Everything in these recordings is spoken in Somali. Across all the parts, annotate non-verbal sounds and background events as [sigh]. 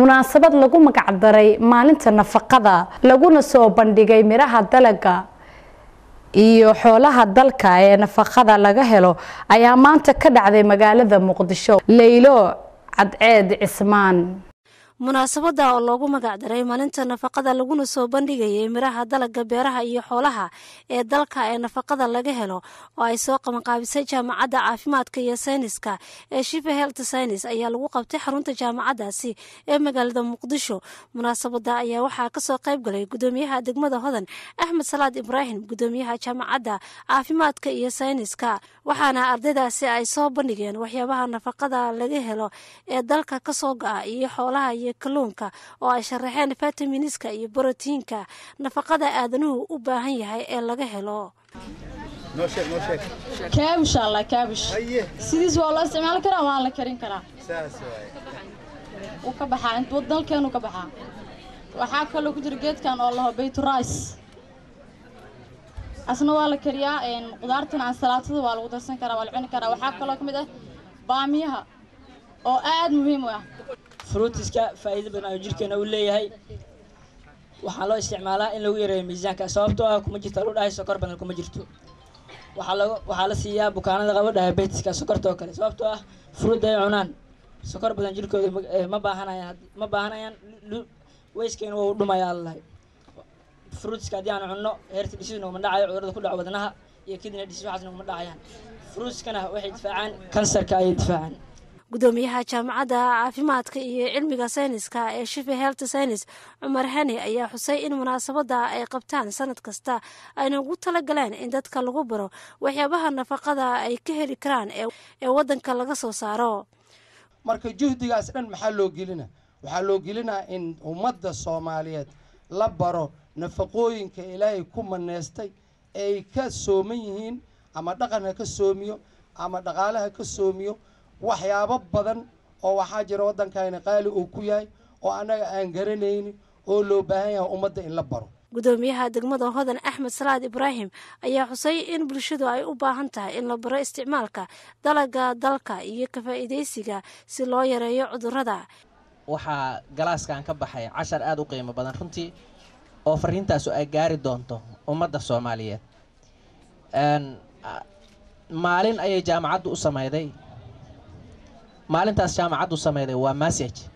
munaasabad lagu magacdaray maalinta nafaqada laguna soo bandhigay midhaha dalaga iyo xoolaha dalka ee nafaqada laga helo ayaa maanta ka dhacday magaalada muqdisho. Leylo cadceed cismaan munaasabada oo loogu magacdaray maalinta nafaqada laguna soo bandhigayay miraha dalaga beeraha iyo xoolaha ee dalka ee nafaqada laga helo oo ay soo qabanqaabisay jaamacadda caafimaadka iyo sayniska ee shifa health synis ayaa lagu qabtay xarunta jaamacadaasi ee magaalada muqdisho. Munaasabada ayaa waxaa ka soo qayb galay gudoomiyaha degmada hodan axmed salaad ibraahim gudoomiyaha jaamacadda caafimaadka iyo sayniska waxaana ardaydaasi ay soo bandhigeen waxyaabaha nafaqada laga helo ee dalka ka soo go-a iyo xoolaha iyo kalluunka oo ay sharaxeen fataminiska iyo borotiinka nafaqada aadanuhu u baahan yahay ee laga helo. Kaabish alla kaabish. Sidiis waa loo isticmaali karaa waan la karin karaa? Wuu ka baxaa intuu dalkeenu ka baxaa. Waxaa kaloo ku jira geedkan oo laho bayturice asna waa la kariyaa qudaartan ansalaatada waa lagu darsan karaa waa la cuni karaa. Waxaa kaloo ka mid ah baamiyaha oo aad muhiim u ah fruutiska faa'iido badan ayuu jirkeena u leeyahay. Waxaa loo isticmaalaa in lagu yareeyo miisaanka sababtoo ah kuma jirto lu sokor badan kuma jirto. Waxaa lagu waxaa la siiyaa bukaanada qaba diabetiska sokorta oo kale sababtoo ah fruit ay cunaan. Sokor badan jirkooda ma baahanayaan ma baahanayaan weyskeena waa u dhumayaa lalahay fruitska haddii aan cunno heerta dhisis noguma dhacayo cudurrada ku dhaco wadnaha iyo kidney dhisis waxaas noguma dhacayaan. Fruitskana waxay difaacaan kansarka ayay difaacaan gudoomiyaha jaamacadda caafimaadka iyo cilmiga sayniska ee shifa health synis cumar hani ayaa xusay in munaasabada ay qabtaan sanad kasta ayna ugu talagaleen in dadka lagu baro waxyaabaha nafaqada ay ka heli karaan ee wadanka laga soo saaro. Marka juhdigaas dhan maxaa loo gelina? Waxaa loo gelinaa in ummadda soomaaliyeed la baro nafaqooyinka ilaahay ku maneystay ay ka sooman yihiin ama dhaqan ha ka soomiyo ama dhaqaale ha ka soomiyo waxyaabo badan oo waxaa jira waddankayna qaali uu ku yahay oo annaga aan garanaynin oo loo baahan yahay ummadda in la baro. Gudoomiyaha degmada hodan axmed salaad ibraahim ayaa xusay in bulshadu ay u baahan tahay in la baro isticmaalka dalaga dalka iyo ka faa'iidaysiga si loo yareeyo cudurrada. Waxaa galaaskan ka baxay cashar aada u qiimo badan runtii oo fariintaasu ay gaari doonto ummadda soomaaliyeed. Maalin ayay jaamacaddu u sameyday maalintaas jaamacaddu sameyday waa massage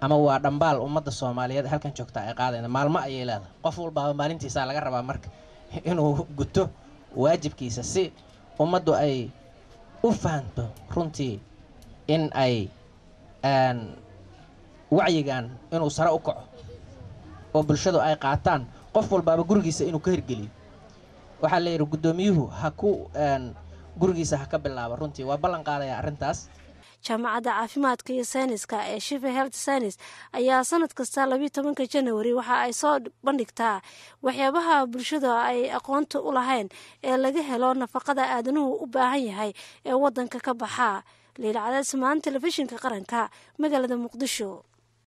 ama waa dhambaal ummadda soomaaliyeed halkan joogta ay qaadayna maalmo ayay leedahay. Qof walbaaba maalintiisaa laga rabaa marka [laughs] inuu guto waajibkiisa si ummaddu ay u fahanto runtii in ay wacyigan inuu sare u kaco oo bulshadu ay qaataan. Qof walbaaba gurigiisa inuu ka hirgeliyo. Waxaa layidhi guddoomiyuhu ha ku gurigiisa ha ka bilaabo runtii waa ballan qaadaya arrintaas jaamacadda caafimaadka iyo sayniska ee shifa health synis ayaa sanad kasta labiiyo tobanka janawari waxa ay soo bandhigtaa waxyaabaha bulshada ay aqoonta u lahayn ee laga helo nafaqada aadanuhu u baahan yahay ee wadanka ka baxaa liila cadaadsimaan telefishinka qaranka magaalada muqdisho